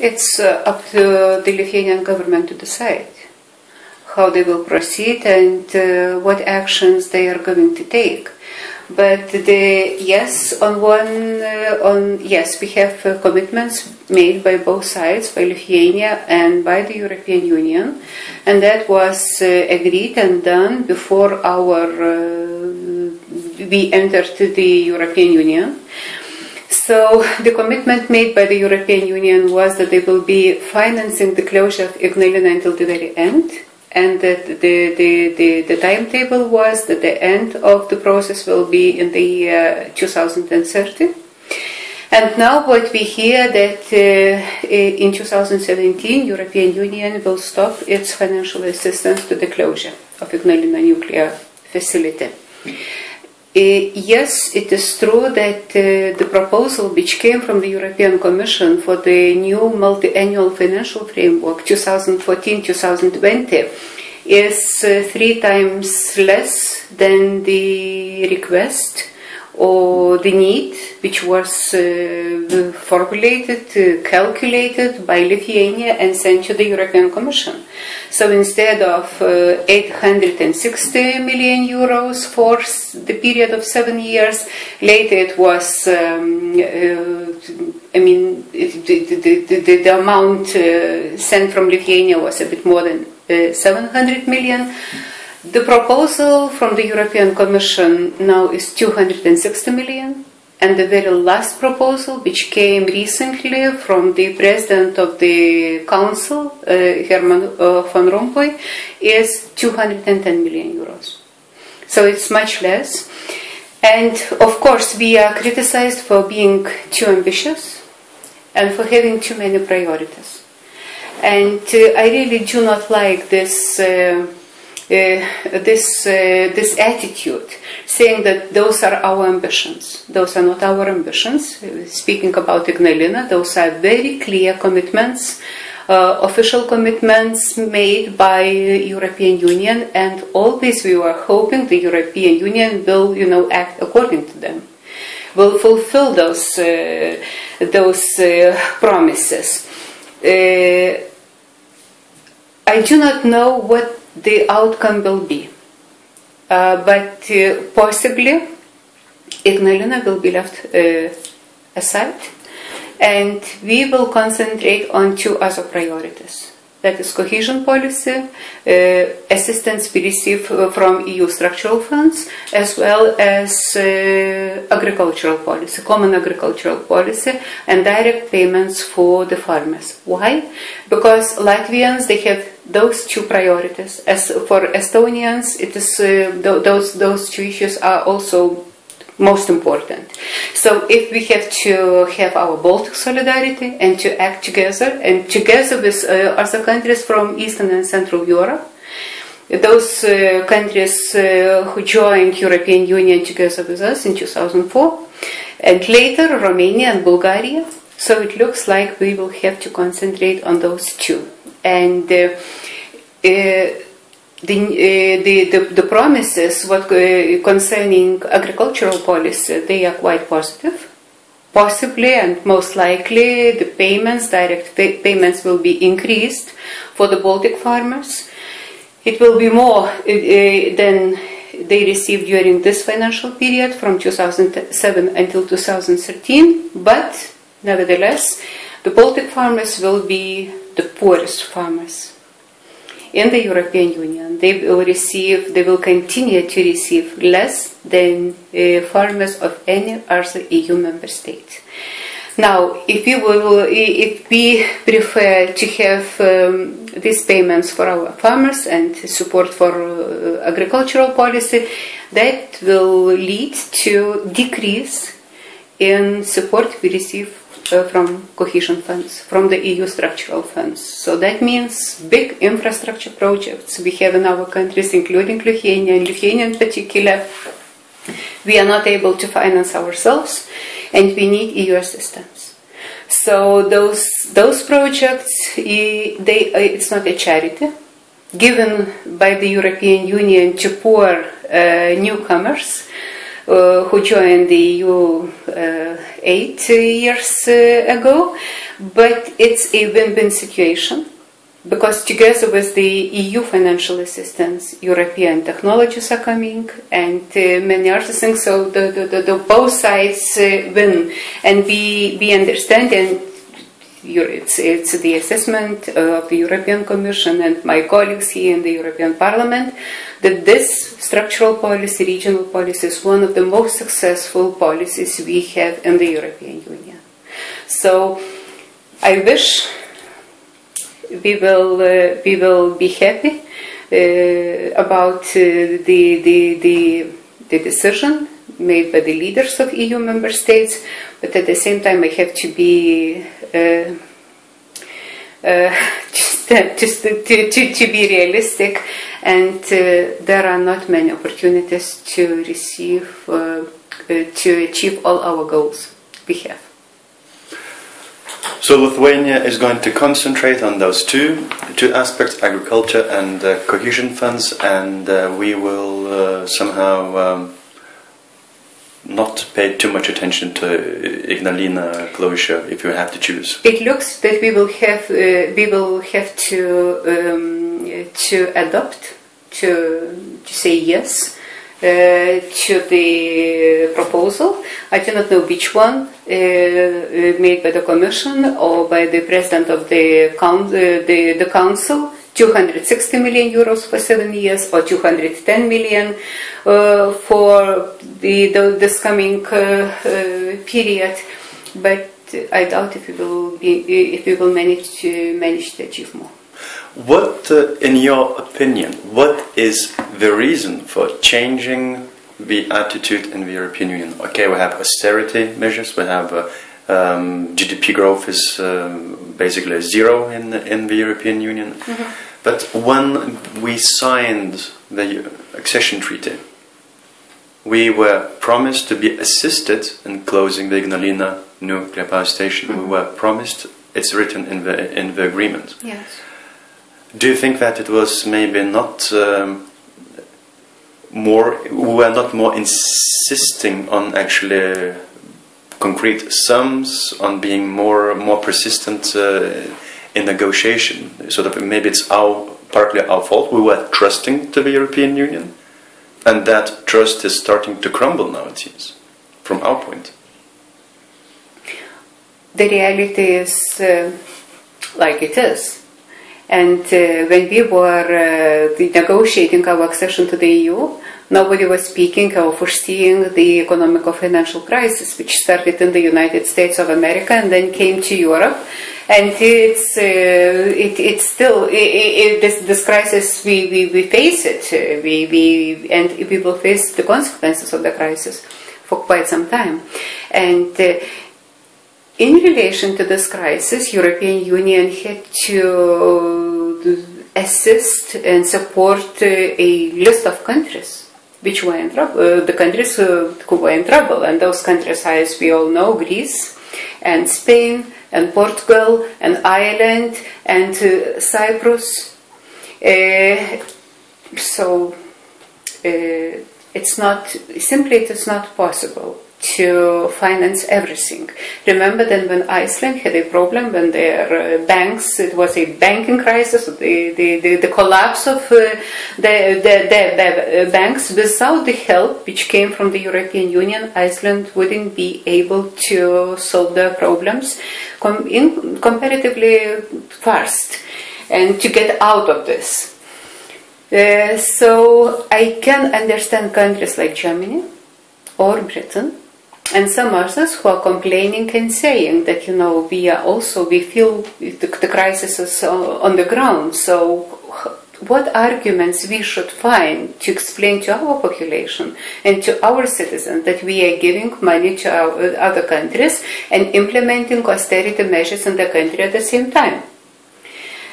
It's uh, up to the Lithuanian government to decide how they will proceed and uh, what actions they are going to take. But the yes, on one, uh, on yes, we have commitments made by both sides, by Lithuania and by the European Union, and that was agreed and done before our we entered the European Union. So the commitment made by the European Union was that they will be financing the closure of Ignalina until the very end and that the, the, the, the, timetable was that the end of the process will be in the year 2030. And now what we hear that uh, in 2017 European Union will stop its financial assistance to the closure of Ignalina nuclear facility. Yes, it is true that uh, the proposal which came from the European Commission for the new multi-annual financial framework 2014-2020 is uh, three times less than the request or the need which was uh, formulated, uh, calculated by Lithuania and sent to the European Commission. So instead of uh, 860 million euros for the period of seven years, later it was, um, uh, I mean, the, the, the, the amount uh, sent from Lithuania was a bit more than uh, 700 million. The proposal from the European Commission now is 260 million, and the very last proposal, which came recently from the President of the Council, uh, Herman uh, van Rompuy, is 210 million euros. So it's much less. And of course, we are criticized for being too ambitious and for having too many priorities. And uh, I really do not like this. Uh, this uh, this attitude, saying that those are our ambitions. Those are not our ambitions. Speaking about Ignalina, those are very clear commitments. Uh, official commitments made by European Union, and always we were hoping the European Union will, you know, act according to them, will fulfill those uh, those uh, promises. Uh, I do not know what the outcome will be. Uh, but uh, possibly Ignalina will be left uh, aside and we will concentrate on two other priorities. That is cohesion policy, uh, assistance we receive uh, from EU structural funds, as well as uh, agricultural policy, common agricultural policy, and direct payments for the farmers. Why? Because Latvians, they have those two priorities. As for Estonians, it is uh, th those those two issues are also most important. So if we have to have our Baltic solidarity and to act together and together with uh, other countries from Eastern and Central Europe, those uh, countries uh, who joined European Union together with us in 2004, and later Romania and Bulgaria. So it looks like we will have to concentrate on those two. And uh, uh the, uh, the, the, the, promises what, uh, concerning agricultural policy, they are quite positive. Possibly and most likely the payments, direct pay payments will be increased for the Baltic farmers. It will be more uh, than they received during this financial period from 2007 until 2013, but nevertheless, the Baltic farmers will be the poorest farmers in the European Union, they will receive, they will continue to receive less than uh, farmers of any other EU member state. Now, if we will, if we prefer to have um, these payments for our farmers and support for uh, agricultural policy, that will lead to decrease in support we receive from cohesion funds, from the EU structural funds. So that means big infrastructure projects we have in our countries, including Lithuania, and Lithuania in particular, we are not able to finance ourselves and we need EU assistance. So those those projects, they it's not a charity given by the European Union to poor uh, newcomers uh, who join the EU uh, eight years ago, but it's a win-win situation because together with the EU financial assistance, European technologies are coming and uh, many other things. So the, the, the, the both sides uh, win, and we we understand and. It's, it's the assessment of the European Commission and my colleagues here in the European Parliament that this structural policy, regional policy, is one of the most successful policies we have in the European Union. So I wish we will uh, we will be happy uh, about uh, the, the the the decision made by the leaders of EU member states, but at the same time I have to be just, just to, to, to be realistic, and uh, there are not many opportunities to receive to achieve all our goals we have. So Lithuania is going to concentrate on those two two aspects: agriculture and uh, cohesion funds, and uh, we will uh, somehow um, not pay too much attention to Ignalina closure if you have to choose. It looks that we will have uh, we will have to um, to adopt to to say yes uh, to the proposal. I do not know which one uh, made by the Commission or by the President of the, uh, the, the Council. 260 million euros for seven years or 210 million uh, for the, the, this coming uh, uh, period, but I doubt if we will be if we will manage to manage to achieve more. What, uh, in your opinion, what is the reason for changing the attitude in the European Union? Okay, we have austerity measures, we have uh, um, GDP growth is um, basically zero in the, in the European Union. Mm-hmm. But when we signed the accession treaty, we were promised to be assisted in closing the Ignalina nuclear power station. Mm-hmm. We were promised. It's written in the in the agreement. Yes. Do you think that it was maybe not um, more, we were not more insisting on actually concrete sums, on being more more persistent uh, in negotiation? So that maybe it's our partly our fault. We were trusting to the European Union, and that trust is starting to crumble now. It seems, from our point. The reality is uh, like it is and uh, when we were uh, negotiating our accession to the EU, nobody was speaking or foreseeing the economic or financial crisis, which started in the United States of America and then came to Europe. And it's uh, it, it's still it, it, this this crisis we, we, we face it. Uh, we, we and we will face the consequences of the crisis for quite some time, and uh, in relation to this crisis, European Union had to assist and support a list of countries which were in trouble, uh, the countries who, who were in trouble, and those countries, as we all know, Greece and Spain and Portugal and Ireland and uh, Cyprus. Uh, so uh, it's not simply it is not possible to finance everything. Remember that when Iceland had a problem, when their uh, banks, it was a banking crisis, the, the, the, the collapse of uh, the, the, the, the, uh, banks, without the help which came from the European Union, Iceland wouldn't be able to solve their problems com- in comparatively fast and to get out of this. Uh, so I can understand countries like Germany or Britain and some others who are complaining and saying that you know we are also we feel the, the crisis is on the ground. So what arguments we should find to explain to our population and to our citizens that we are giving money to our, other countries and implementing austerity measures in the country at the same time? uh,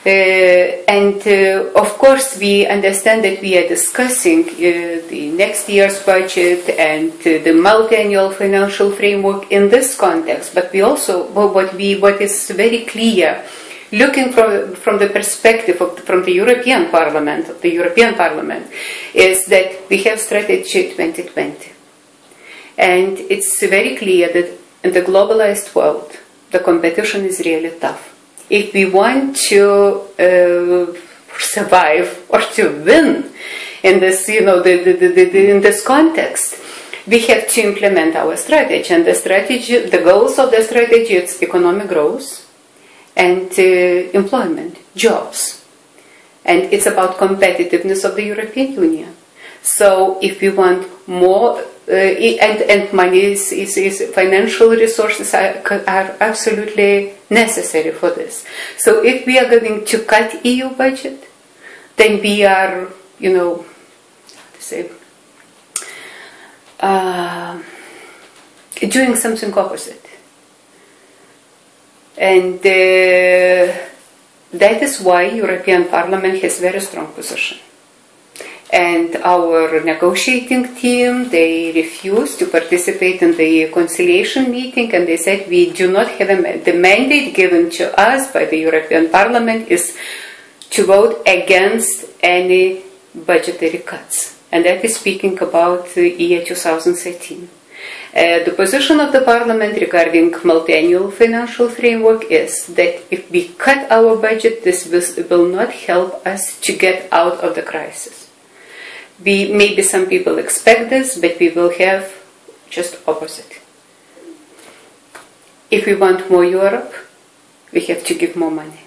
and uh, of course, we understand that we are discussing uh, the next year's budget and the multi-annual financial framework in this context. But we also, what we, what is very clear, looking from from the perspective of from the European Parliament, of the European Parliament, is that we have strategy 2020, and it's very clear that in the globalized world, the competition is really tough. If we want to uh, survive or to win in this, you know, the, the, the, in this context, we have to implement our strategy. And the strategy, the goals of the strategy, it's economic growth and uh, employment, jobs. And it's about competitiveness of the European Union. So if we want more, uh, and, and money is, is, is, financial resources are, are absolutely necessary for this. So if we are going to cut EU budget, then we are, you know, say, uh, doing something opposite. And uh, that is why European Parliament has very strong position. And our negotiating team, they refused to participate in the conciliation meeting and they said we do not have a, the mandate given to us by the European Parliament is to vote against any budgetary cuts. And that is speaking about the year 2013. Uh, the position of the Parliament regarding multi-annual financial framework is that if we cut our budget, this will not help us to get out of the crisis. We, maybe some people expect this, but we will have just opposite. If we want more Europe, we have to give more money.